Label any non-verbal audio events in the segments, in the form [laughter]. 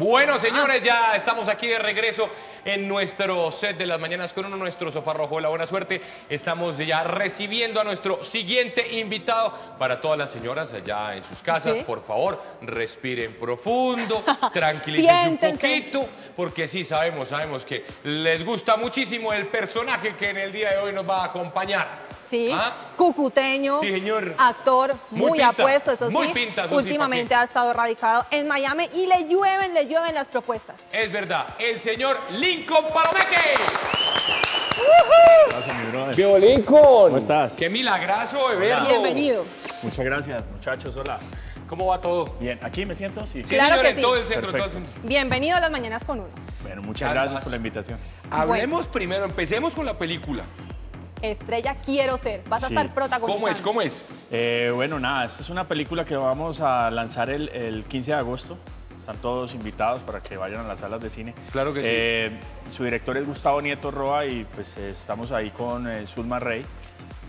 Bueno, señores, ya estamos aquí de regreso en nuestro set de las mañanas con uno, nuestro sofá rojo de la buena suerte. Estamos ya recibiendo a nuestro siguiente invitado para todas las señoras allá en sus casas. Sí. Por favor, respiren profundo, [laughs] tranquilícense un poquito, porque sí sabemos, sabemos que les gusta muchísimo el personaje que en el día de hoy nos va a acompañar. Sí, ¿Ah? cucuteño, Sí, señor. actor, Muy muy, pinta, apuesto, eso muy sí. pinta, eso sí, Últimamente ¿pa' ha estado radicado en Miami y le llueven, le llueven las propuestas. Es verdad, el señor Lincoln Palomeque. Gracias, mi brother. ¡Qué Lincoln! ¿Cómo estás? ¡Qué milagrazo de verlo! Bienvenido. Muchas gracias, muchachos. Hola. ¿Cómo va todo? Bien, ¿aquí me siento? Sí. Sí, Claro señor, que en sí. todo el centro, todo el Perfecto. centro. Bienvenido a las mañanas con uno. Bueno, muchas gracias por la invitación. Hablemos primero, empecemos con la película. Estrella quiero ser. Vas a Sí. estar protagonizando. ¿Cómo es? ¿Cómo es? Eh, bueno, nada, esta es una película que vamos a lanzar el, el 15 de agosto. Están todos invitados para que vayan a las salas de cine. Claro que sí. Eh, su director es Gustavo Nieto Roa y pues eh, estamos ahí con eh, Zulma Rey,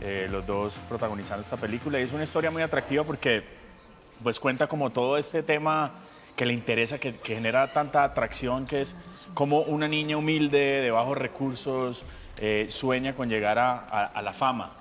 eh, los dos protagonizando esta película. Y es una historia muy atractiva porque pues cuenta como todo este tema que le interesa, que, que genera tanta atracción, que es como una niña humilde, de bajos recursos, eh, sueña con llegar a, a- a la fama.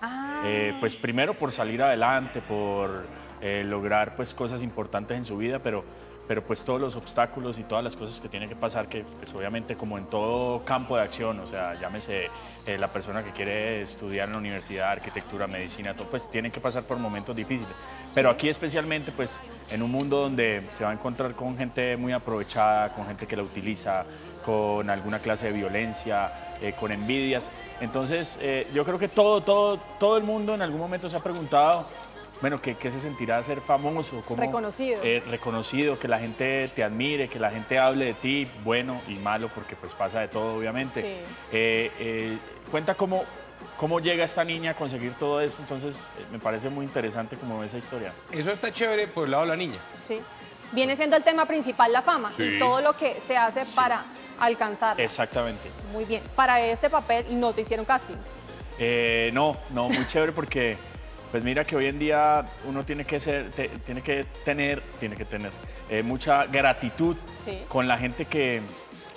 Eh, pues primero por salir adelante, por eh, lograr pues cosas importantes en su vida, pero, pero pues todos los obstáculos y todas las cosas que tiene que pasar, que pues obviamente como en todo campo de acción, o sea, llámese la persona que quiere estudiar en la universidad, arquitectura, medicina, todo, pues tiene que pasar por momentos difíciles. Pero aquí especialmente pues en un mundo donde se va a encontrar con gente muy aprovechada, con gente que la utiliza, con alguna clase de violencia, eh, con envidias. Entonces, eh, yo creo que todo, todo, todo el mundo en algún momento se ha preguntado, bueno, ¿qué, qué se sentirá ser famoso? ¿Cómo, Reconocido. eh, reconocido, que la gente te admire, que la gente hable de ti, bueno y malo, porque pues pasa de todo, obviamente. Sí. Eh, eh, cuenta cómo, cómo llega esta niña a conseguir todo eso, entonces eh, me parece muy interesante como esa historia. Eso está chévere por el lado de la niña. Sí. Viene siendo el tema principal la fama Sí. y todo lo que se hace para alcanzarla. Exactamente. Muy bien. Para este papel no te hicieron casting. Eh, no, no, muy chévere porque, pues mira que hoy en día uno tiene que ser, te- tiene que tener, tiene que tener eh, mucha gratitud Sí. con la gente que,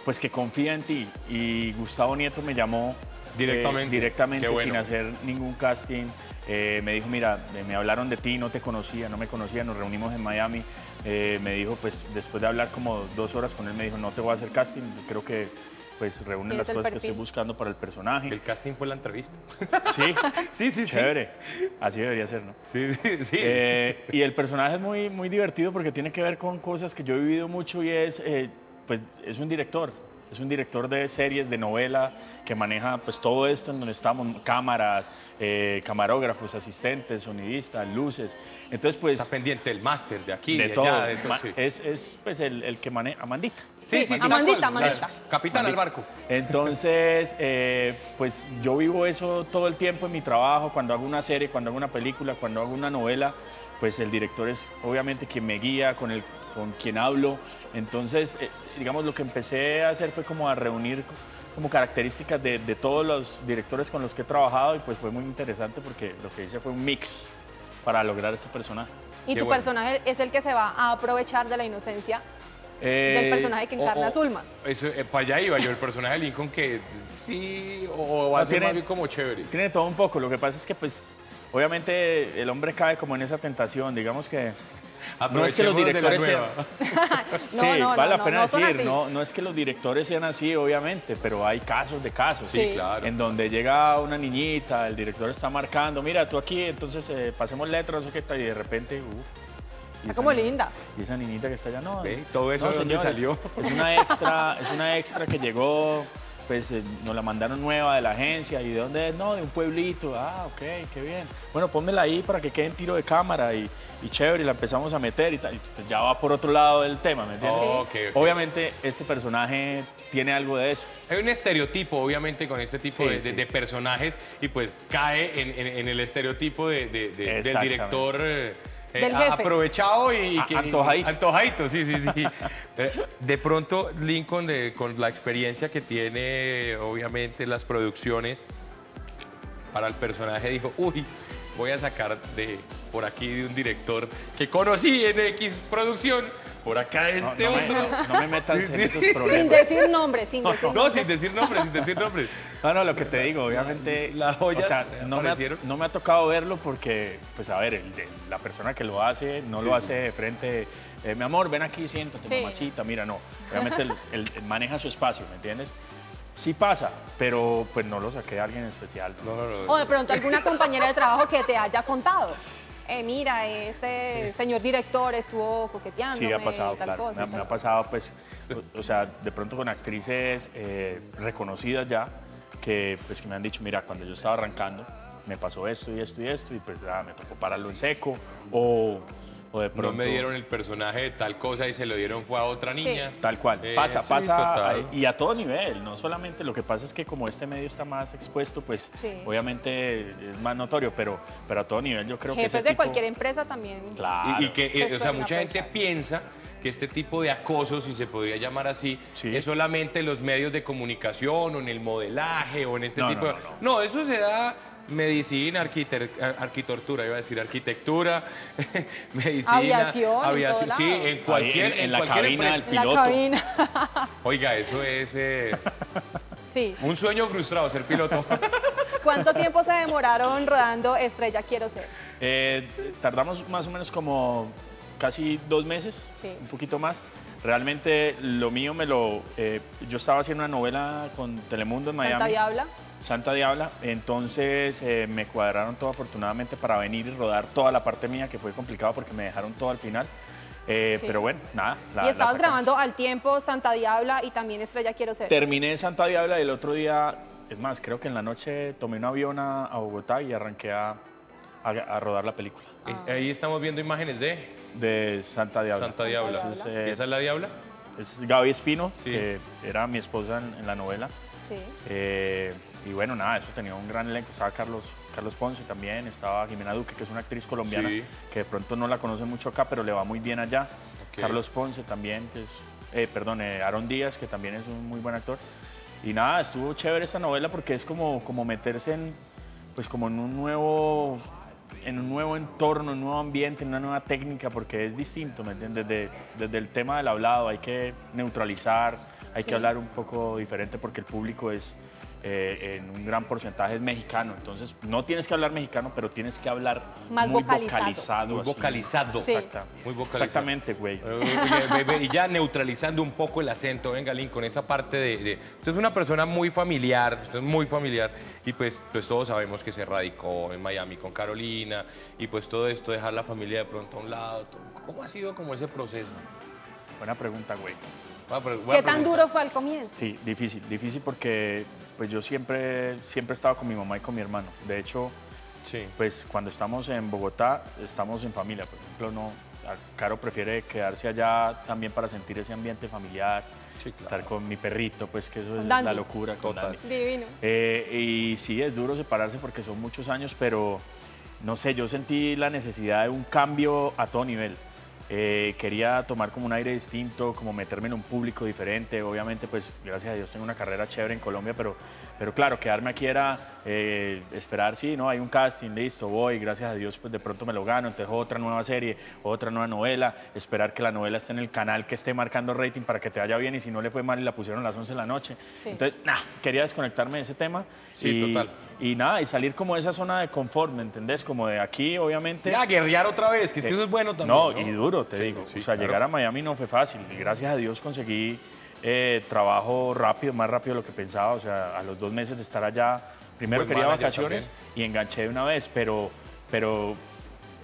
pues que confía en ti. Y Gustavo Nieto me llamó eh, Directamente. directamente bueno. sin hacer ningún casting. Eh, me dijo, mira, me hablaron de ti, no te conocía, no me conocía, nos reunimos en Miami. Eh, me dijo, pues después de hablar como dos horas con él, me dijo, no te voy a hacer casting, creo que pues reúnen Tienes las cosas que estoy buscando para el personaje. El casting fue la entrevista. Sí, [laughs] Sí, sí, sí. chévere. Así debería ser, ¿no? Sí, sí, sí. Eh, y el personaje es muy, muy divertido porque tiene que ver con cosas que yo he vivido mucho y es, eh, pues, es un director. Es un director de series, de novela, que maneja pues todo esto en donde estamos, cámaras, eh, camarógrafos, asistentes, sonidistas, luces. Entonces, pues, está pendiente del máster de aquí, de de, todo. allá, de todo, Ma- sí. Es, es, pues el, el que maneja, Amandita. Sí, sí, Amandita, Amandita. Capitán al barco. Entonces, eh, pues yo vivo eso todo el tiempo en mi trabajo, cuando hago una serie, cuando hago una película, cuando hago una novela, pues el director es obviamente quien me guía, con, el, con quien hablo. Entonces, eh, digamos, lo que empecé a hacer fue como a reunir como características de, de todos los directores con los que he trabajado y pues fue muy interesante porque lo que hice fue un mix para lograr este personaje. Y Qué tu bueno. personaje es el que se va a aprovechar de la inocencia Eh, del personaje que encarna o- o- Zulma. Eso, eh, para allá iba yo, el personaje de Lincoln que sí, o va a ser más bien como chévere. Tiene todo un poco, lo que pasa es que pues obviamente el hombre cae como en esa tentación, digamos que no es que los directores sean... [laughs] No, sí, no, vale no, la pena decir, así. no, no es que los directores sean así, obviamente, pero hay casos de casos. Sí, claro. En donde llega una niñita, el director está marcando, mira, tú aquí, entonces eh, pasemos letras, no sé qué tal, y de repente, uff. Está como linda. Y esa niñita que está allá, no. Ve, todo eso no, de dónde señores, salió. Es una extra, es una extra que llegó, pues eh, nos la mandaron nueva de la agencia. ¿Y de dónde es? No, de un pueblito. Ah, ok, qué bien. Bueno, pónmela ahí para que quede en tiro de cámara y, y chévere, y la empezamos a meter y tal. Y, pues, ya va por otro lado del tema, ¿me entiendes? Oh. Obviamente este personaje tiene algo de eso. Hay un estereotipo, obviamente, con este tipo Sí, de, de- sí. de personajes y pues cae en, en- en el estereotipo de- de- de- del director eh, Del a- jefe. aprovechado y, A- que- antojadito. antojadito, sí, sí, sí. [laughs] Eh, de pronto, Lincoln, de- con la experiencia que tiene, obviamente, las producciones, para el personaje dijo, uy, voy a sacar de por aquí de un director que conocí en X producción por acá No, este no otro. no me metas en esos Sin problemas. decir nombres, sin decir No, nombres. sin decir nombres, sin decir nombres. No, no, lo que te digo, obviamente. Las joyas o sea, no me, ha, no me ha tocado verlo porque, pues a ver, el de- la persona que lo hace no Sí, lo hace de frente. eh, mi amor, ven aquí, siéntate, Sí. mamacita. Mira, no. [laughs] Obviamente maneja su espacio, ¿me entiendes? Sí pasa, pero pues no lo saqué a alguien especial. ¿no? No, no, no. O de pronto alguna compañera de trabajo que te haya contado. Eh, mira, este señor director estuvo coqueteando. Sí, ha pasado, claro. Cosa, me, ha- me ha tal pasado, pues, o, o sea, de pronto con actrices eh, reconocidas ya, que, pues, que me han dicho, mira, cuando yo estaba arrancando, me pasó esto y esto y esto, y pues ah, me tocó pararlo en seco, o, o de pronto... No me dieron el personaje de tal cosa y se lo dieron fue a otra niña. Tal cual, Eh, pasa, pasa total. y a todo nivel, no solamente lo que pasa es que como este medio está más expuesto, pues Sí. obviamente es más notorio, pero, pero a todo nivel yo creo que Jefes de tipo- cualquier empresa también. Claro. Y, y que, eh, o sea, mucha gente piensa que este tipo de acoso, si se podría llamar así, Sí. es solamente en los medios de comunicación o en el modelaje o en este No, tipo no, de... No, eso se da medicina, arquitectura, iba a decir arquitectura, [laughs] medicina, Aviación, aviación, sí, lado. en cualquier, Ahí en- en la cualquier cabina del En la piloto. cabina. Oiga, eso es eh, sí. un sueño frustrado, ser piloto. [laughs] ¿Cuánto tiempo se demoraron rodando Estrella Quiero Ser? Eh, tardamos más o menos como casi dos meses, Sí. un poquito más. Realmente lo mío me lo... eh, yo estaba haciendo una novela con Telemundo en Miami. Santa Diabla. Santa Diabla. Entonces eh, me cuadraron todo afortunadamente para venir y rodar toda la parte mía, que fue complicado porque me dejaron todo al final. Eh, Sí. Pero bueno, nada. la- y estabas grabando al tiempo Santa Diabla y también Estrella Quiero Ser. Terminé Santa Diabla y el otro día, es más, creo que en la noche tomé un avión a, a Bogotá y arranqué a, a- a rodar la película. Es- Ahí estamos viendo imágenes de De Santa Diabla. Santa Diabla. Entonces, eh, ¿Y esa es la Diabla? es Gaby Espino, Sí. que era mi esposa en, en la novela. Sí. Eh, y bueno, nada, eso tenía un gran elenco. Estaba Carlos, Carlos Ponce también, estaba Jimena Duque, que es una actriz colombiana, Sí. que de pronto no la conoce mucho acá, pero le va muy bien allá. Carlos Ponce también, que es, eh, perdón, eh, Aaron Díaz, que también es un muy buen actor. Y nada, estuvo chévere esta novela porque es como, como meterse en, pues como en un nuevo en un nuevo entorno, un nuevo ambiente, en una nueva técnica, porque es distinto, ¿me entiendes? Desde, desde el tema del hablado hay que neutralizar, hay que hablar un poco diferente porque el público es, eh, en un gran porcentaje es mexicano, entonces no tienes que hablar mexicano, pero tienes que hablar Más muy vocalizado. vocalizado. Muy así. vocalizado. Sí. Exacta- Muy vocalizado. Exactamente, güey. Eh, ve- ve- Y ya neutralizando un poco el acento, venga, Lin, con esa parte de, de- Usted es una persona muy familiar, usted es muy familiar, y pues, pues todos sabemos que se radicó en Miami con Carolina, y pues todo esto, dejar la familia de pronto a un lado. todo. ¿Cómo ha sido como ese proceso? Buena pregunta, güey. Pre- ¿Qué tan duro fue al comienzo? Sí, difícil, difícil porque pues yo siempre, siempre he estado con mi mamá y con mi hermano. De hecho, Sí. pues cuando estamos en Bogotá, estamos en familia. Por ejemplo, no, Caro prefiere quedarse allá también para sentir ese ambiente familiar, Sí, claro. estar con mi perrito, pues que eso es la locura. Con. Divino. Eh, y sí, es duro separarse porque son muchos años, pero no sé, yo sentí la necesidad de un cambio a todo nivel. Eh, quería tomar como un aire distinto, como meterme en un público diferente. Obviamente, pues gracias a Dios tengo una carrera chévere en Colombia, pero, pero claro, quedarme aquí era eh, esperar, sí, no, hay un casting, listo, voy, gracias a Dios, pues de pronto me lo gano, entonces otra nueva serie, otra nueva novela, esperar que la novela esté en el canal que esté marcando rating para que te vaya bien y si no le fue mal y la pusieron a las 11 de la noche. Sí. Entonces, nah, quería desconectarme de ese tema. Sí, y, total. Y nada, y salir como de esa zona de confort, ¿me entendés? Como de aquí, obviamente. Ya, guerrear otra vez, que es que eso es bueno también. No, No, y duro, te Sí, digo. sí, o sea, claro. llegar a Miami no fue fácil. Y gracias a Dios conseguí eh, trabajo rápido, más rápido de lo que pensaba. O sea, a los dos meses de estar allá, primero Buen quería vacaciones y enganché de una vez. Pero, pero,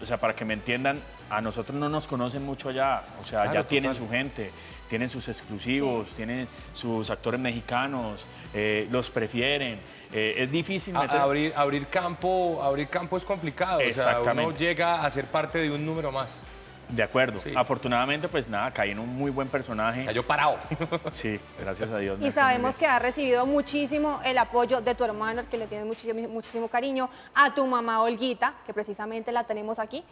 o sea, para que me entiendan, a nosotros no nos conocen mucho allá. O sea, Claro, ya tienen total. su gente, tienen sus exclusivos, tienen sus actores mexicanos, eh, los prefieren. Eh, es difícil A- meter- abrir, abrir campo, abrir campo es complicado. O sea, uno llega a ser parte de un número más. De acuerdo. Sí. Afortunadamente, pues nada, caí en un muy buen personaje. Cayó parado. [laughs] Sí, gracias a Dios. Y sabemos que has recibido muchísimo el apoyo de tu hermano, al que le tienes muchísimo, muchísimo cariño, a tu mamá Olguita, que precisamente la tenemos aquí,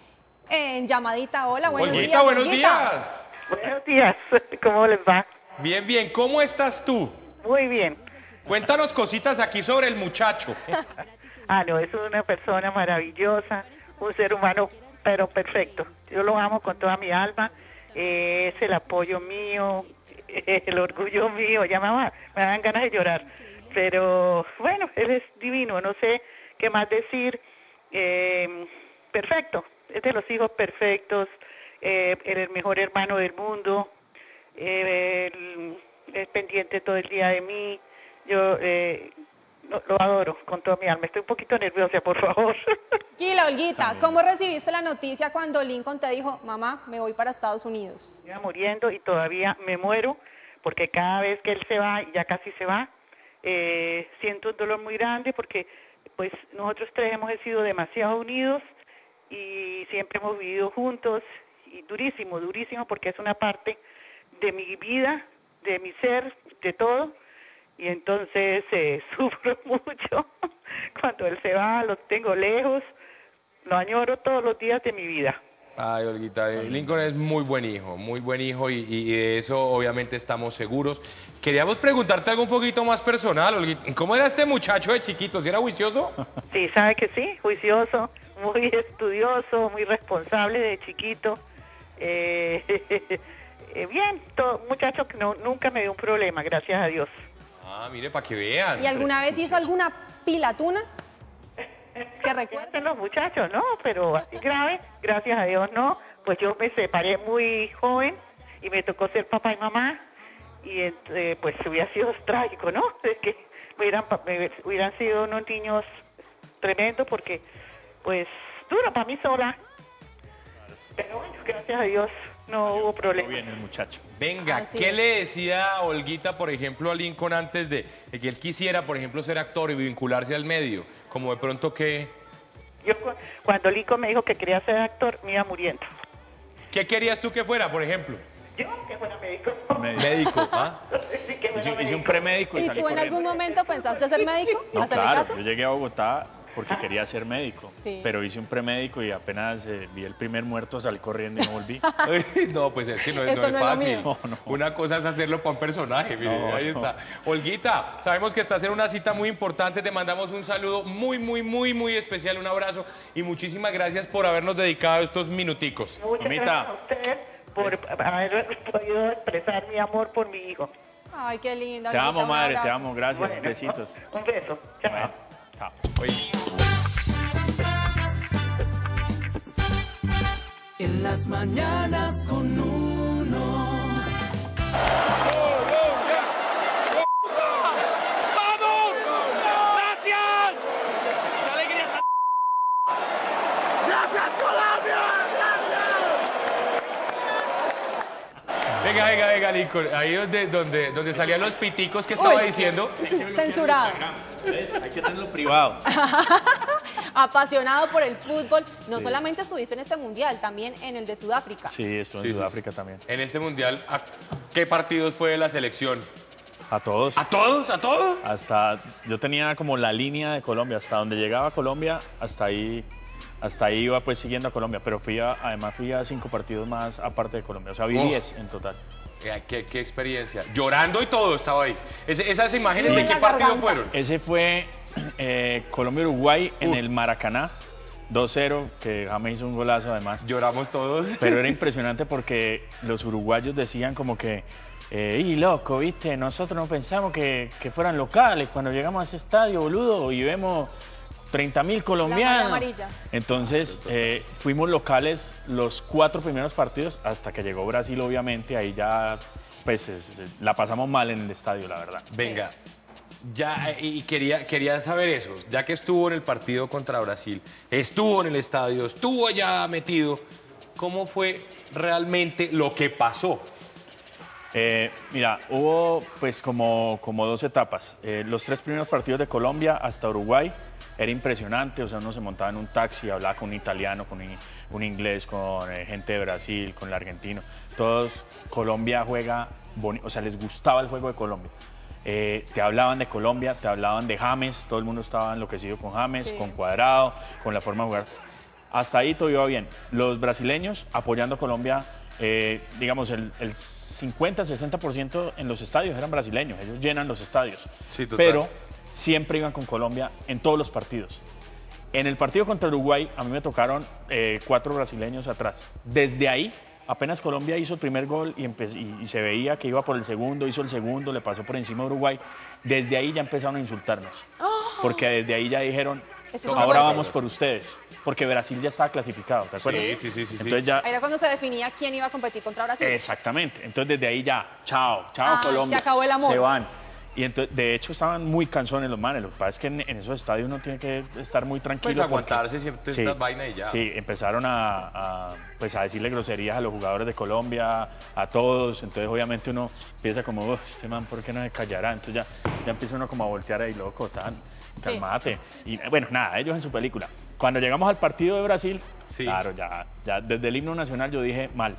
en llamadita. Hola, buenos Olguita, días. buenos Olguita. días. Buenos días, [laughs] ¿cómo les va? Bien, bien. ¿Cómo estás tú? Muy bien. Cuéntanos cositas aquí sobre el muchacho. [laughs] Ah, no, es una persona maravillosa, un ser humano, pero perfecto. Yo lo amo con toda mi alma eh, es el apoyo mío, el orgullo mío, ya mamá, me dan ganas de llorar. Pero bueno, él es divino, no sé qué más decir. Eh, perfecto, es de los hijos perfectos, eh, el mejor hermano del mundo, eh, es pendiente todo el día de mí. Yo eh, lo, lo adoro con toda mi alma. Estoy un poquito nerviosa, por favor. [laughs] Gila, Olguita, ¿cómo recibiste la noticia cuando Lincoln te dijo, mamá, me voy para Estados Unidos? iba muriendo y todavía me muero porque cada vez que él se va, y ya casi se va, eh, siento un dolor muy grande porque pues nosotros tres hemos sido demasiado unidos y siempre hemos vivido juntos y durísimo, durísimo porque es una parte de mi vida, de mi ser, de todo y entonces eh, [laughs] sufro mucho cuando él se va, lo tengo lejos, lo añoro todos los días de mi vida. Ay, Olguita, eh, Lincoln es muy buen hijo, muy buen hijo y, y- y de eso obviamente estamos seguros. Queríamos preguntarte algo un poquito más personal, Olguita. ¿Cómo era este muchacho de chiquito? ¿Si era juicioso? [laughs] Sí, sabe que sí, juicioso, muy [laughs] estudioso, muy responsable de chiquito. Eh, eh, bien, todo, muchacho que no, nunca me dio un problema, gracias a Dios. Ah, mire, para que vean. ¿Y alguna vez hizo alguna pilatuna? ¿Que [laughs] hacen los muchachos? No, pero así grave, gracias a Dios no. Pues yo me separé muy joven y me tocó ser papá y mamá y eh, pues hubiera sido [laughs] trágico, ¿no? [laughs] Es que hubieran, pa- me- hubieran sido unos niños tremendos porque pues duro para mí sola. Pero bueno, gracias a Dios no hubo Muy problema. bien el muchacho. Venga, Así ¿qué es. le decía Olguita, por ejemplo, a Lincoln antes de, de que él quisiera, por ejemplo, ser actor y vincularse al medio? Como de pronto que... Yo cu- cuando Lico me dijo que quería ser actor, me iba muriendo. ¿Qué querías tú que fuera, por ejemplo? Yo que fuera médico. Médico. Médico, ¿ah? Sí, que fuera Hice, hice un médico. premédico y, ¿Y salí tú en corriendo. algún momento pensaste ser médico? No, ¿Hacerle claro, caso? yo llegué a Bogotá porque [laughs] quería ser médico, Sí. pero hice un premédico y apenas eh, vi el primer muerto, salí corriendo y no volví. [laughs] No, pues es que no, no no es lo fácil. No, no. Una cosa es hacerlo para un personaje, mire, No, ahí no. está. Olguita, sabemos que estás en una cita muy importante, te mandamos un saludo muy, muy, muy, muy especial, un abrazo y muchísimas gracias por habernos dedicado estos minuticos. Muchas Mamita. gracias a usted por haber podido expresar mi amor por mi hijo. Ay, qué linda. Te amo, madre, te amo, gracias, Bueno, besitos. Un beso. Chao. Bueno, chao. Oye. En las mañanas con uno. Venga, venga, venga, Lincoln, ahí donde, donde, donde salían los piticos que estaba Uy. diciendo. Censurado. Hay que tenerlo privado. [laughs] Apasionado por el fútbol. No solamente estuviste en este mundial, también en el de Sudáfrica. Sí, estuve Sí, en sí, Sudáfrica también. En este mundial, ¿a qué partidos fue la selección? A todos. ¿A todos? ¿A todos? Hasta, yo tenía como la línea de Colombia, hasta donde llegaba Colombia, hasta ahí, hasta ahí iba pues siguiendo a Colombia, pero fui a, además fui a cinco partidos más aparte de Colombia, o sea, vi Oh. 10 en total. ¿Qué, qué experiencia. Llorando y todo estaba ahí. Ese- esas imágenes Sí, de qué partido fueron. Ese fue eh, Colombia-Uruguay en el Maracaná, 2-0, que James hizo un golazo además. Lloramos todos. Pero era [laughs] impresionante porque los uruguayos decían como que, eh, y loco, viste, nosotros no pensamos que, que fueran locales cuando llegamos a ese estadio, boludo, y vemos 30 mil colombianos. amarilla. Entonces eh, fuimos locales los cuatro primeros partidos hasta que llegó Brasil, obviamente, ahí ya pues es- es- la pasamos mal en el estadio, la verdad. Venga, ya, eh, y quería, quería saber eso, ya que estuvo en el partido contra Brasil, estuvo en el estadio, estuvo allá metido, ¿cómo fue realmente lo que pasó? Eh, mira, hubo pues como, como dos etapas. Eh, los tres primeros partidos de Colombia hasta Uruguay era impresionante, o sea, uno se montaba en un taxi, hablaba con un italiano, con un, un inglés, con eh, gente de Brasil, con el argentino. Todos, Colombia juega, o sea, les gustaba el juego de Colombia. Eh, te hablaban de Colombia, te hablaban de James, todo el mundo estaba enloquecido con James, Sí. con Cuadrado, con la forma de jugar. Hasta ahí todo iba bien. Los brasileños apoyando a Colombia, eh, digamos, el, el 50-60% en los estadios eran brasileños, ellos llenan los estadios. Sí, total. Pero siempre iban con Colombia en todos los partidos. En el partido contra Uruguay, a mí me tocaron eh, cuatro brasileños atrás. Desde ahí apenas Colombia hizo el primer gol y, empe- y- y se veía que iba por el segundo, hizo el segundo, le pasó por encima a Uruguay, desde ahí ya empezaron a insultarnos. Porque desde ahí ya dijeron, son ahora vamos por ustedes. Porque Brasil ya estaba clasificado, ¿te acuerdas? Sí, sí, sí, sí. Entonces ya, Ahí era cuando se definía quién iba a competir contra Brasil. Exactamente. Entonces desde ahí ya, chao, chao Ah, Colombia. se acabó el amor. Se van. Y entonces, de hecho, estaban muy cansones los manes. Lo que pasa es que en, en esos estadios uno tiene que estar muy tranquilo. Pues aguantarse siempre sí, estas vainas y ya. Sí, empezaron a, a, pues a decirle groserías a los jugadores de Colombia, a todos. Entonces, obviamente, uno empieza como, "Uf, este man, ¿por qué no se callará? Entonces ya, ya empieza uno como a voltear ahí, loco, tan, calmate. Y bueno, nada, ellos en su película. Cuando llegamos al partido de Brasil, Sí. claro, ya, ya desde el himno nacional yo dije mal,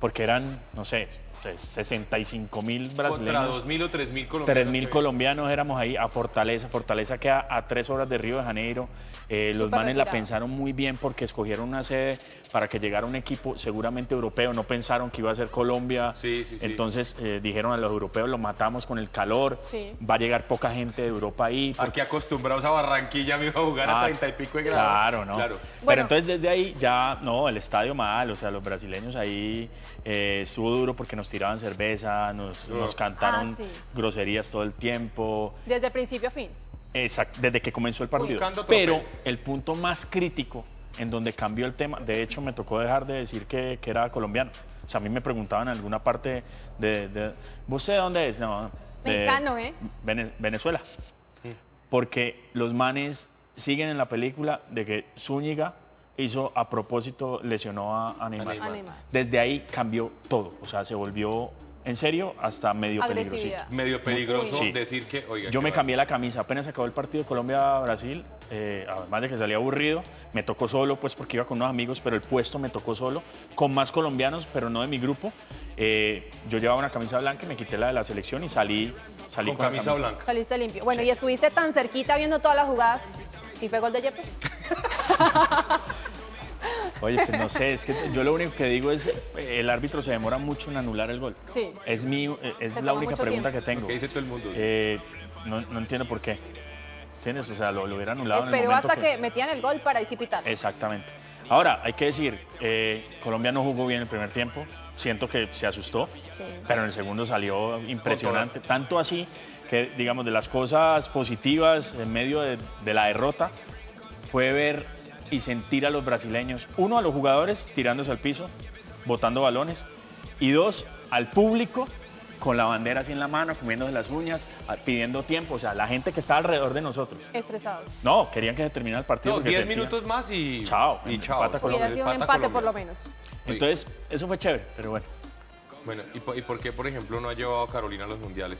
porque eran, no sé, 65 mil Contra brasileños. 2.000 o 3.000 colombianos. 3.000 colombianos éramos ahí a Fortaleza. Fortaleza queda a tres horas de Río de Janeiro. Eh, los manes la pensaron muy bien porque escogieron una sede para que llegara un equipo seguramente europeo. No pensaron que iba a ser Colombia. Sí, sí, sí. Entonces eh, dijeron a los europeos, lo matamos con el calor. Sí. Va a llegar poca gente de Europa ahí. porque- Aquí acostumbrados a Barranquilla, me iba a jugar a Ah, 30 y pico de grados. Claro, ¿no? Claro. Pero Bueno. entonces desde ahí ya, no, el estadio mal, o sea, los brasileños ahí eh, estuvo duro porque nos tiraban cerveza, nos, nos cantaron Ah, sí. groserías todo el tiempo. Desde principio a fin. Exacto, desde que comenzó el partido. Pero el punto más crítico en donde cambió el tema, de hecho me tocó dejar de decir que, que era colombiano. O sea, a mí me preguntaban en alguna parte de... de ¿Usted de dónde es? No, de Mexicano, ¿eh? Vene- Venezuela. Porque los manes siguen en la película de que Zúñiga hizo a propósito, lesionó a, a Neymar. Neymar. A Neymar. Desde ahí cambió todo. O sea, se volvió en serio hasta medio peligrosito. Agresividad. Medio peligroso Sí. decir que, oiga. Yo que me cambié la camisa, apenas acabó el partido Colombia-Brasil, eh, además de que salía aburrido, me tocó solo, pues porque iba con unos amigos, pero el puesto me tocó solo, con más colombianos, pero no de mi grupo. Eh, yo llevaba una camisa blanca y me quité la de la selección y salí, salí Con con, la camisa blanca. Saliste limpio. Bueno, y estuviste tan cerquita viendo todas las jugadas. ¿Y fue gol de Yepes? [laughs] Oye, pues no sé, es que yo lo único que digo es, el árbitro se demora mucho en anular el gol. Sí. Es, mi, eh, es Se la única pregunta tiempo. que tengo. ¿Qué dice todo el mundo? Eh, no, no entiendo por qué. ¿Entiendes? O sea, lo, lo hubiera anulado en el Esperó momento hasta que... metían el gol para disipitar. Exactamente. Ahora, hay que decir, eh, Colombia no jugó bien el primer tiempo, siento que se asustó, Sí. pero en el segundo salió impresionante, tanto así que, digamos, de las cosas positivas en medio de, de la derrota, fue ver y sentir a los brasileños, uno, a los jugadores tirándose al piso, botando balones, y dos, al público con la bandera así en la mano, comiéndose las uñas, pidiendo tiempo, o sea, la gente que está alrededor de nosotros. Estresados. No, querían que se terminara el partido. No, porque 10 sentían- minutos más y. Chao, Y chao. empata Colombia. Sido un empate por lo Colombia. menos. Entonces, eso fue chévere, pero bueno. Bueno, ¿y por, y por qué, por ejemplo, no ha llevado a Carolina a los mundiales?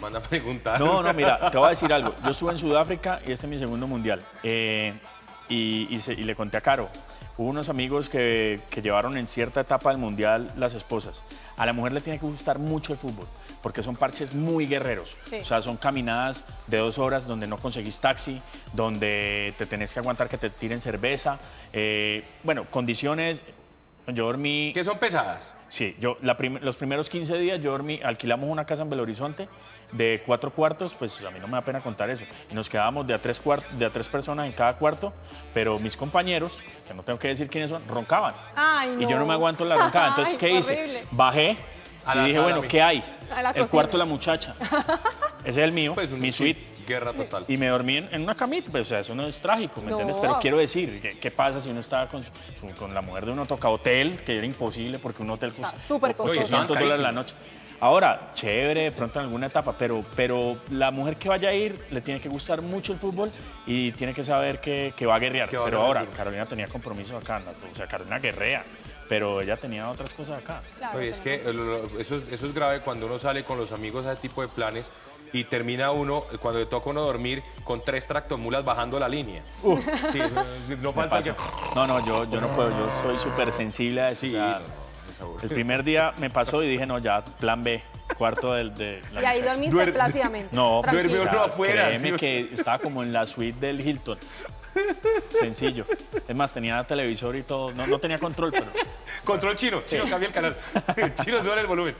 Manda a [laughs] preguntar. No, no, mira, te voy a decir algo. Yo estuve en Sudáfrica y este es mi segundo mundial. Eh, y, y se- y le conté a Caro. Hubo unos amigos que, que llevaron en cierta etapa del mundial las esposas. A la mujer le tiene que gustar mucho el fútbol, porque son parches muy guerreros. Sí. O sea, son caminadas de dos horas donde no conseguís taxi, donde te tenés que aguantar que te tiren cerveza. Eh, bueno, condiciones. Yo dormí. Que son pesadas. Sí, yo la prim- los primeros 15 días yo dormí, alquilamos una casa en Belo Horizonte de cuatro cuartos, pues a mí no me da pena contar eso. Y nos quedábamos de a tres de a tres personas en cada cuarto, pero mis compañeros, que no tengo que decir quiénes son, roncaban. Ay, Y yo no no. me aguanto la roncada. [laughs] Entonces, Ay, ¿qué hice? horrible. Bajé A y dije, sala, bueno, ¿qué hay? El cocina. cuarto de la muchacha. Ese es el mío, Pues mi suite. Guerra total. Y me dormí en, en una camita, pues, o sea, eso no es trágico, ¿me No. entiendes? Pero quiero decir, ¿qué, qué pasa si uno estaba con, con la mujer de uno toca hotel, que era imposible porque un hotel cuesta Ah, súper costoso. 800 Oye, dólares la noche. Ahora, chévere, de pronto en alguna etapa, pero, pero la mujer que vaya a ir le tiene que gustar mucho el fútbol y tiene que saber que, que va a guerrear. Va a pero guerrear ahora. Carolina tenía compromisos acá, ¿no? o sea, Carolina guerrea, pero ella tenía otras cosas acá. Claro, Oye, es que eso, es- eso es grave cuando uno sale con los amigos a ese tipo de planes y termina uno, cuando le toca uno dormir, con tres tractomulas bajando la línea. Sí, no- falta que... No, no, yo, yo no puedo, yo soy súper sensible a eso. Sí, o sea, no, no, es aburrido. el primer día me pasó y dije, no, ya, plan B, cuarto del, de la Y ahí muchacha. dormiste plácidamente. No. Duerme uno afuera, Créeme sí. que estaba como en la suite del Hilton. Sencillo. Es más, tenía televisor y todo. No, no tenía control, pero. Control chino, chino cambia el canal. [laughs] chino sube el volumen.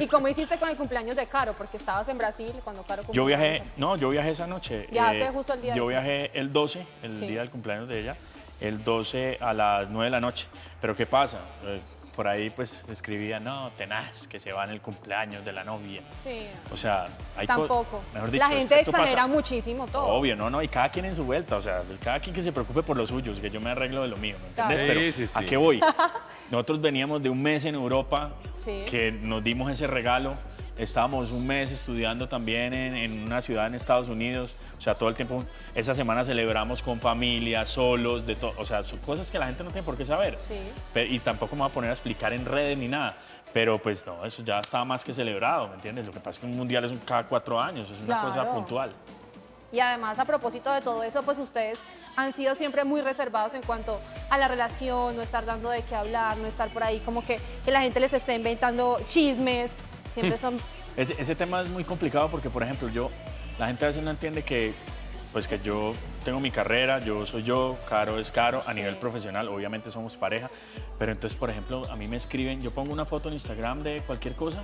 ¿Y cómo hiciste con el cumpleaños de Caro? Porque estabas en Brasil cuando Caro Yo cumplió viajé, años. no, yo viajé esa noche. eh, Viajaste justo el día Yo de- viajé el 12, el Sí. día del cumpleaños de ella, el 12 a las 9 de la noche. Pero ¿qué pasa? Eh, por ahí pues escribía, no, tenaz, que se va en el cumpleaños de la novia. Sí. O sea, hay co- Tampoco. Mejor dicho, la gente esto pasa- exagera muchísimo todo. Obvio, no, no, y cada quien en su vuelta, o sea, cada quien que se preocupe por los suyos, que yo me arreglo de lo mío, ¿me entiendes? Claro. Pero, Sí, sí, ¿a qué voy? [laughs] Nosotros veníamos de un mes en Europa, Sí. que nos dimos ese regalo, estábamos un mes estudiando también en, en una ciudad en Estados Unidos, o sea, todo el tiempo, esa semana celebramos con familia, solos, de todo, o sea, son cosas que la gente no tiene por qué saber. Sí. Pe- Y tampoco me voy a poner a explicar en redes ni nada. Pero pues no, eso ya está más que celebrado, ¿me entiendes? Lo que pasa es que un mundial es un- cada cuatro años, es una cosa Claro. puntual. Y además, a propósito de todo eso, pues ustedes han sido siempre muy reservados en cuanto a la relación, no estar dando de qué hablar, no estar por ahí como que, que la gente les esté inventando chismes. Siempre son... Ese, ese tema es muy complicado porque, por ejemplo, yo, la gente a veces no entiende que, pues que yo tengo mi carrera, yo soy yo, Caro es Caro, a nivel profesional, obviamente somos pareja, pero entonces, por ejemplo, a mí me escriben, yo pongo una foto en Instagram de cualquier cosa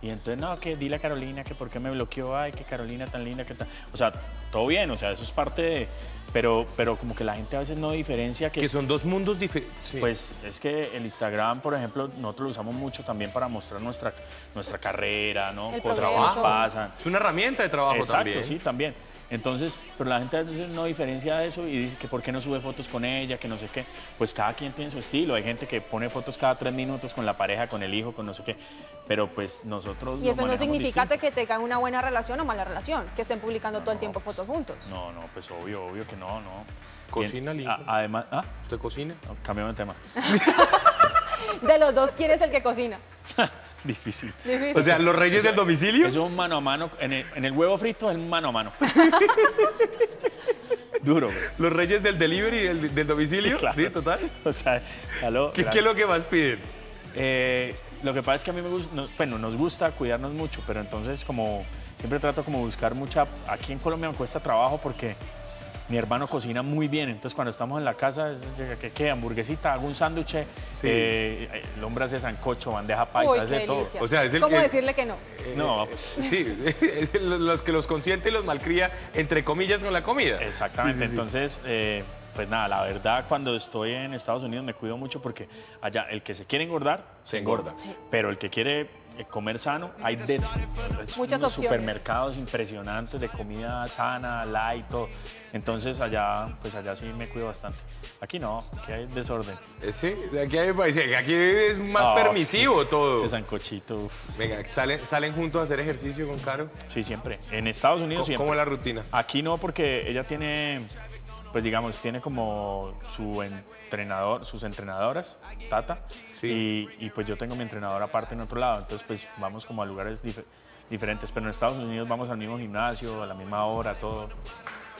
y entonces, no, que dile a Carolina que por qué me bloqueó, ay, que Carolina tan linda, que tal. O sea, todo bien, o sea, eso es parte de... Pero, pero como que la gente a veces no diferencia que... Que son dos mundos diferentes. Pues es que el Instagram, por ejemplo, nosotros lo usamos mucho también para mostrar nuestra, nuestra carrera, ¿no? El Cosas que nos pasan. es una herramienta de trabajo Exacto, también. sí, también. Entonces, pero la gente a veces no diferencia eso y dice que por qué no sube fotos con ella, que no sé qué. Pues cada quien tiene su estilo. Hay gente que pone fotos cada tres minutos con la pareja, con el hijo, con no sé qué. Pero pues nosotros Y eso no significa distinto. que tengan una buena relación o mala relación, que estén publicando todo el tiempo fotos juntos. No, no, pues obvio, obvio que no, no. Cocina Bien, a- Además, ¿ah? ¿Usted cocina? No, cambiamos de tema. [laughs] De los dos, ¿quién es el que cocina? [laughs] Difícil. Difícil. O sea, los reyes del domicilio. Eso es un mano a mano. En el, en el huevo frito es un mano a mano. [laughs] Duro, güey. Los reyes del delivery del, del domicilio. Sí, claro. Sí, total. O sea, aló, ¿Qué, gra- qué es lo que más piden? Eh, lo que pasa es que a mí me gusta, nos- bueno, nos gusta cuidarnos mucho, pero entonces como siempre trato como buscar mucha, aquí en Colombia me cuesta trabajo porque mi hermano cocina muy bien, entonces cuando estamos en la casa, que qué, hamburguesita, hago un sándwich, Sí. eh, el hombre hace sancocho, bandeja paisa, Uy, hace qué de todo. delicia. O sea, es el ¿Cómo que- decirle que no? No, pues, Sí, [laughs] es el- los que los consiente y los malcría, entre comillas, con la comida. Exactamente, Sí, sí, sí. entonces, eh, pues nada, la verdad cuando estoy en Estados Unidos me cuido mucho porque allá el que se quiere engordar, Se engorda. pero el que quiere eh, comer sano, hay de Muchas unos opciones. supermercados impresionantes de comida sana, light, todo. Entonces allá, pues allá sí me cuido bastante. Aquí no, aquí hay desorden. Eh, Sí, aquí, hay- aquí es más No, permisivo sí. todo. Ese sancochito, uf, Venga, ¿salen, ¿salen juntos a hacer ejercicio con Caro? sí, siempre. En Estados Unidos ¿Cómo, siempre. cómo es la rutina? Aquí no, porque ella tiene, pues digamos, tiene como su entrenador, sus entrenadoras, Tata, Sí. y, y, pues yo tengo mi entrenador aparte en otro lado, entonces pues vamos como a lugares dif- diferentes, pero en Estados Unidos vamos al mismo gimnasio, a la misma hora, todo,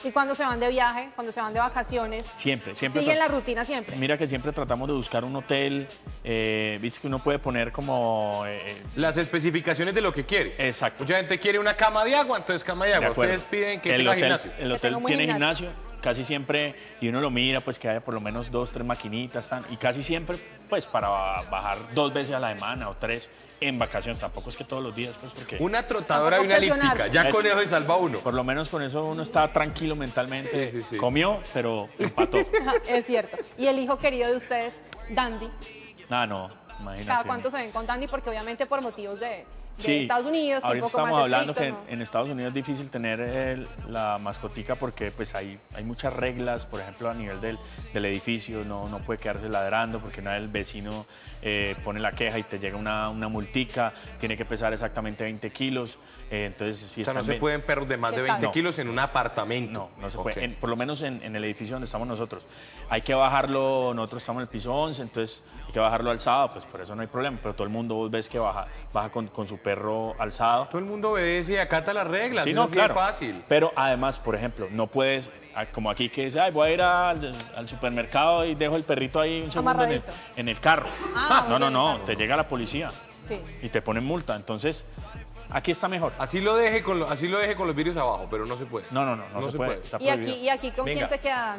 Y cuando se van de viaje, cuando se van de vacaciones, siempre, siempre. siguen la rutina siempre. Mira que siempre tratamos de buscar un hotel, eh, viste que uno puede poner como... eh, Las especificaciones de lo que quiere. Exacto. Mucha gente quiere una cama de agua, entonces cama de De agua. acuerdo. Ustedes piden que el tenga hotel, gimnasio. El hotel tiene gimnasio. gimnasio, casi siempre, y uno lo mira, pues que haya por lo menos dos, tres maquinitas, tan, y casi siempre, pues para bajar dos veces a la semana o tres en vacaciones. Tampoco es que todos los días, pues porque Una trotadora y una elíptica. Ya Eso. con eso se salva uno. por lo menos con eso uno está tranquilo mentalmente. Sí, sí, sí. Comió, pero empató. [laughs] es cierto. Y el hijo querido de ustedes, Dandy, Nada, no, imagínate. ¿cada cuánto se ven con Dandy? Porque obviamente por motivos de Sí, Estados Unidos, que ahorita un poco estamos más hablando que estricto, en, ¿no? en Estados Unidos es difícil tener el- la mascotica porque pues hay, hay muchas reglas, por ejemplo a nivel del, del edificio no, no puede quedarse ladrando porque nada el vecino eh, pone la queja y te llega una, una multica, tiene que pesar exactamente 20 kilos, eh, entonces si O sea, no se bien- pueden perros de más de ¿Qué 20 tal? No. kilos en un apartamento. no, no se Ok. puede. En- por lo menos en, en el edificio donde estamos nosotros. Hay que bajarlo, nosotros estamos en el piso 11, entonces hay que bajarlo alzado, pues por eso no hay problema. Pero todo el mundo vos ves que baja, baja con, con su perro alzado. Todo el mundo obedece y acata las reglas. Sí, no, sí claro. es fácil. Pero además, por ejemplo, no puedes, ah, como aquí que dice, ay, voy a ir al, al supermercado y dejo el perrito ahí un segundo en el, Amarradito. en el carro. Ah, no, muy no, no, claro. te llega la policía Sí. y te ponen multa. Entonces, aquí está mejor. Así lo deje con, lo- así lo deje con los vidrios abajo, pero no se puede. No, no, no, no, se, puede. está ¿Y aquí. ¿Y aquí con Venga. quién se queda?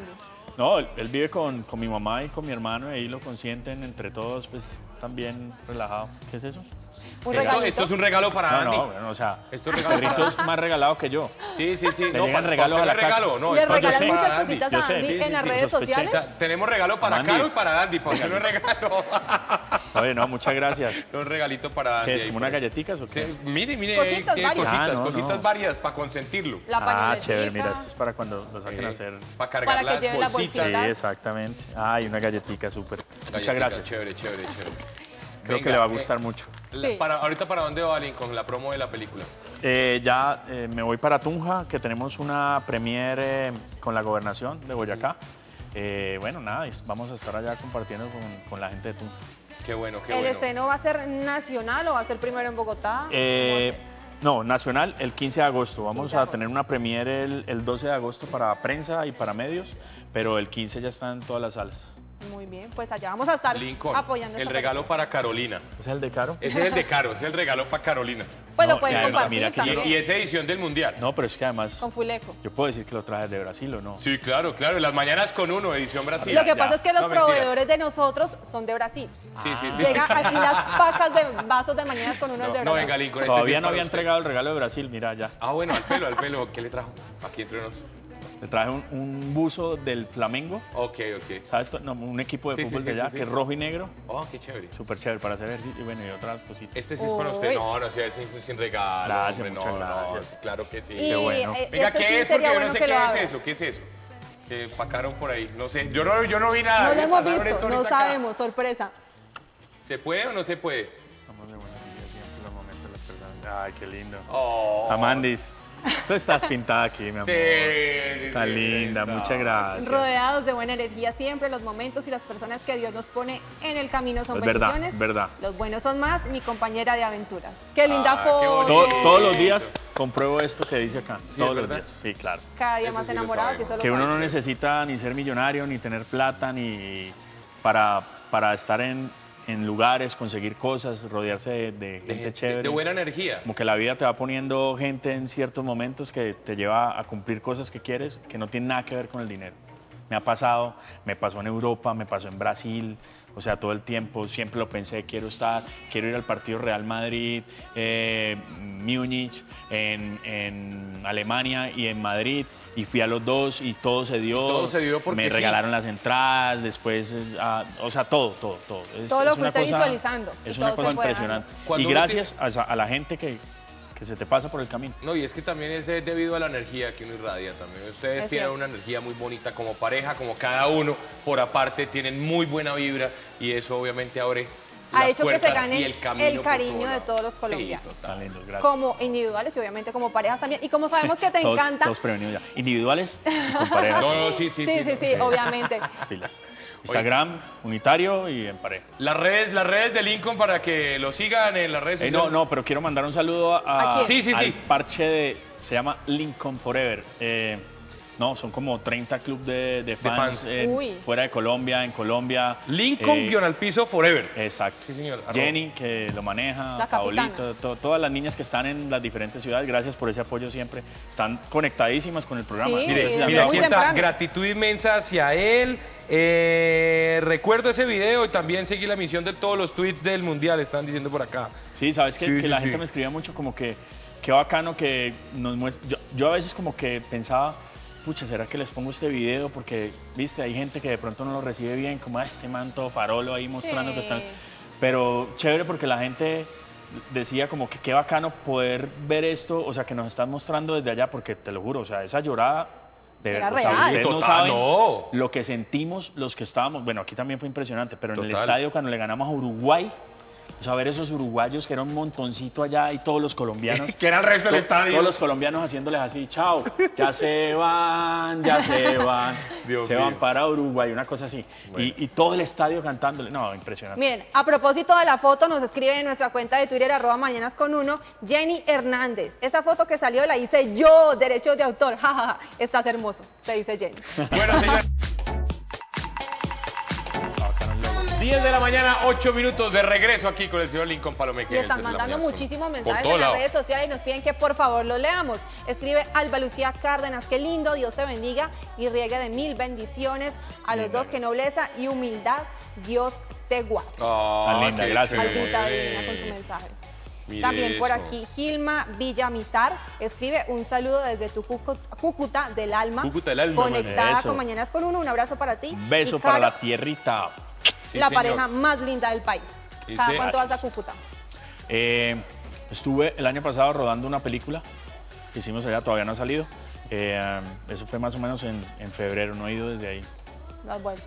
No, él, él vive con, con mi mamá y con mi hermano y ahí lo consienten entre todos, pues también relajado. ¿Qué es eso? Un Esto, esto es un regalo para No, Andy. no, bueno, o sea, Esto es regalo es más regalado que yo. Sí, sí, sí. Le no, llegan para- regalos para a la usted casa. regalo, no, Le regalan muchas para Andy. cositas a sé, Andy sí, sí, en las sí, redes sospeché. O sociales. sea, tenemos regalo para Andy. Caro y para Andy. Usted no es regalo. [laughs] Oye, no, muchas gracias. [laughs] Un regalito para Andy. ¿Qué es? ¿Como unas galletitas o qué? Sí, mire, mire, Cositas qué varias. cositas, Ah, no, cositas no. varias para consentirlo. La Ah, chévere, mira, esto es para cuando lo saquen a hacer. Para cargar Para que las bolsitas. Sí, bolsitas. exactamente. Ay, una galletita súper. Muchas Galletica, gracias. Chévere, chévere, chévere. Creo Venga, que le va a eh, gustar mucho. la- Sí. para, ahorita para dónde va con la promo de la película. Eh, ya eh, me voy para Tunja, que tenemos una premiere eh, con la gobernación de Boyacá. Eh, bueno, nada, vamos a estar allá compartiendo con, con la gente de Tunja. Qué bueno, qué ¿El bueno. estreno va a ser nacional o va a ser primero en Bogotá? Eh, no, nacional el 15 de agosto. Vamos 15 de a tener una premiere el, el 12 de agosto para prensa y para medios, pero el 15 ya está en todas las salas. Muy bien, pues allá vamos a estar Lincoln, apoyando el regalo película. para Carolina. ¿Es el de Caro? Ese es el de Caro, ese es el regalo para Carolina. Pues No, lo pueden sí, además, compartir mira que yo- Y, esa edición del Mundial. No, pero es que además con Fuleco. yo puedo decir que lo traje de Brasil o no. Sí, claro, claro. Las mañanas con uno, edición Brasil. Lo que ya. pasa es que los No, mentira. proveedores de nosotros son de Brasil. Sí, sí, sí. Llega [laughs] así las pacas de vasos de mañanas con uno No, de no, Brasil. venga, Lincoln. este sí Todavía es no para había usted. entregado el regalo de Brasil, mira ya. Ah, bueno, al pelo, al pelo. ¿Qué le trajo? Aquí entre nosotros. Le traje un, un buzo del Flamengo, Ok, ok. ¿sabes? No, un equipo de Sí, fútbol sí, de allá sí, sí. que es rojo y negro, Oh, qué chévere. súper chévere para hacer ejercicio y bueno, y otras cositas. Este sí es para usted. Uy. No, no, sí, es sin, sin regalo. Gracias, hombre, muchas no, no, gracias. claro que sí. Y Qué bueno. eh, Venga, ¿qué sí es? Porque yo no sé qué es eso. ¿Qué es eso? Que empacaron por ahí. No sé. Yo no, yo no vi nada. No lo Me hemos pasaron visto, esto no sabemos, sorpresa. ¿Se puede o no se puede? Estamos de buenos días siempre los momentos de las personas. Ay, qué lindo. Oh. Amandis, tú estás pintada aquí, mi amor. Sí. Está sí, linda, está. muchas gracias. Rodeados de buena energía siempre, los momentos y las personas que Dios nos pone en el camino son Es verdad, bendiciones. es verdad. Los buenos son más, mi compañera de aventuras. Qué linda Ah, foto. Todos los días compruebo esto que dice acá. es todos los días. Sí, claro. Cada día Eso más sí lo y lo Que uno no necesita ni ser millonario, ni tener plata, ni para, para estar en, en lugares, conseguir cosas, rodearse de, de gente De, chévere. de buena energía. Como que la vida te va poniendo gente en ciertos momentos que te lleva a cumplir cosas que quieres que no tienen nada que ver con el dinero. Me ha pasado, me pasó en Europa, me pasó en Brasil, o sea, todo el tiempo siempre lo pensé, quiero estar, quiero ir al partido Real Madrid, eh, Múnich, en, en Alemania y en Madrid, y fui a los dos y todo se dio. todo se dio porque Me sí. regalaron las entradas, después, eh, ah, o sea, todo, todo, todo. Es, Todo lo es una fuiste cosa- visualizando Es una cosa impresionante. Y gracias a la gente que, que se te pasa por el camino. No, y es que también es eh, debido a la energía que uno irradia también. Ustedes Es tienen cierto. una energía muy bonita como pareja, como cada uno por aparte, tienen muy buena vibra y eso obviamente abre Ha hecho que se puertas gane y el, cariño de todos los Sí, colombianos. total. Como individuales y obviamente como parejas también. Y como sabemos que te todos, encanta. Todos prevenidos ya. Individuales y con pareja. No, no, sí, sí, sí, sí. sí, sí, obviamente. [laughs] Pilas. Instagram, unitario y en pareja. Las redes, las redes de Lincoln para que lo sigan en las redes Ey, sociales. no, no, pero quiero mandar un saludo a, ¿A sí, sí. al parche de. Se llama Lincoln Forever. Eh, no, son como 30 clubes de, de fans, fans. en- Uy. fuera de Colombia, en Colombia. Lincoln Eh, guion al piso forever. Exacto. Sí, señor. Arroba. Jenny, que lo maneja, La Paolito, to- todas las niñas que están en las diferentes ciudades, gracias por ese apoyo siempre. Están conectadísimas con el programa. Sí, Mire, aquí está, gratitud inmensa hacia él. Eh, recuerdo ese video y también seguí la emisión de todos los tweets del Mundial, están diciendo por acá. Sí, sabes que, Sí, que sí, la sí. gente me escribía mucho como que qué bacano que nos muestra. Yo, yo a veces como que pensaba, pucha, ¿será que les pongo este video? Porque, viste, hay gente que de pronto no lo recibe bien, como "Ah, este manto farolo ahí mostrando que Sí. están. Pero chévere porque la gente decía como que qué bacano poder ver esto, o sea, que nos están mostrando desde allá, porque te lo juro, o sea, esa llorada. De Era o sea, real. ustedes no Total, saben no. lo que sentimos los que estábamos. Bueno, aquí también fue impresionante, pero en el Total. estadio cuando le ganamos a Uruguay, o sea, ver esos uruguayos que era un montoncito allá y todos los colombianos. [laughs] Que era el resto del estadio. Todos los colombianos haciéndoles así, chao, ya se van, ya se van, [laughs] Dios se mío. van para Uruguay, una cosa así. Y, y todo el estadio cantándole, no, impresionante. Miren, a propósito de la foto, nos escribe en nuestra cuenta de Twitter, arroba mañanas con uno, Jenny Hernández. Esa foto que salió la hice yo, derechos de autor. [laughs] jajaja, Estás hermoso, te dice Jenny. Bueno, señor. 10 de la mañana, 8 minutos de regreso aquí con el señor Lincoln Palomeque. El están mandando muchísimos mensajes en las lado. redes sociales y nos piden que por favor los leamos. Escribe Alba Lucía Cárdenas, qué lindo, Dios te bendiga y riegue de mil bendiciones a los dos, que nobleza y humildad Dios Teguar. Ah, Tan linda, gracias. Albita divina con su mensaje. Mire También por eso. aquí Gilma Villamizar escribe un saludo desde tu Cúcu- Cúcuta del alma. Cúcuta del alma, Conectada con Mañanas con Uno. Un abrazo para ti. Beso para la tierrita. Sí, la señor. pareja más linda del país. Dice- ¿Cada cuánto vas a Gracias. Cúcuta? Eh, estuve el año pasado rodando una película que hicimos allá, todavía no ha salido. Eh, eso fue más o menos en, en febrero, no he ido desde ahí. No has vuelto.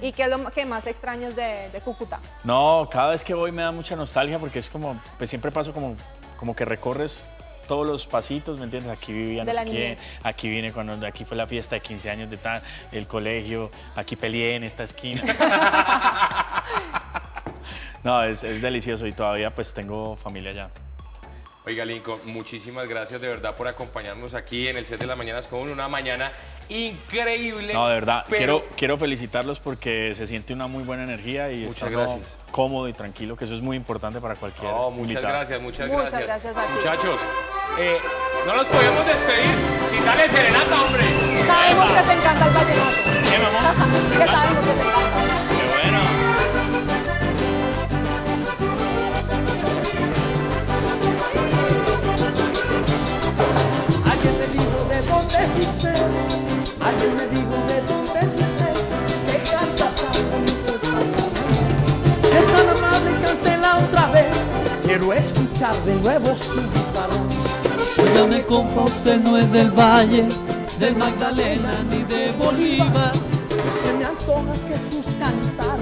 Mm. ¿Y qué es lo que más extrañas de, de Cúcuta? No, cada vez que voy me da mucha nostalgia porque es como, pues siempre paso como, como que recorres todos los pasitos, ¿me entiendes? Aquí vivía no sé quién, aquí vine cuando, aquí fue la fiesta de 15 años de tal, el colegio, aquí peleé en esta esquina. [laughs] [laughs] no, es, es delicioso y todavía pues tengo familia allá. Oiga, Lincoln, muchísimas gracias de verdad por acompañarnos aquí en el set de las mañanas con una mañana increíble. No, de verdad, pero- quiero, quiero felicitarlos porque se siente una muy buena energía y Muchas gracias. cómodo y tranquilo, que eso es muy importante para cualquier No, muchas invitado. gracias, muchas, Muchas gracias. gracias a ti. Muchachos, eh, no nos podemos despedir sin darle serenata, hombre. Sabemos que te encanta el vallenato. [laughs] ¿Qué, quiero escuchar de nuevo su guitarra. Óigame compa, usted no es del Valle, del Magdalena ni de Bolívar. Se me antoja que sus una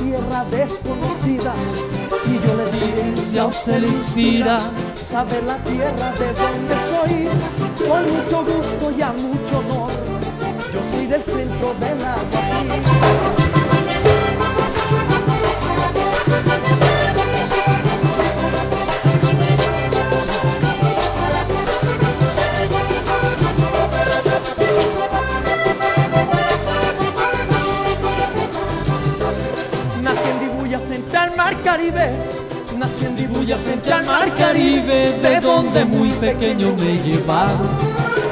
tierra desconocida y yo le diré Si a usted le inspira, saber la tierra de donde soy, con mucho gusto y a mucho honor. Yo soy del centro del agua. Nací en Dibuya frente al mar Caribe, de donde muy pequeño me llevaron.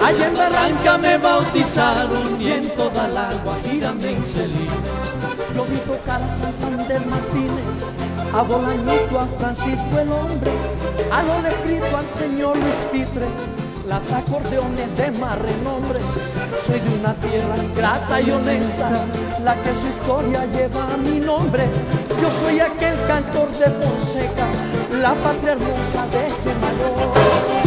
Allá en Barranca me bautizaron y en toda la Guajira me inselí. Yo vi tocar a Santander Martínez, a Bolañito, a Francisco el hombre, a Lolo escrito al señor Luis Pitre, las acordeones de más renombre. Soy de una tierra grata y honesta, la que su historia lleva mi nombre. Yo soy aquel cantor de Fonseca, la patria hermosa de Chemayor.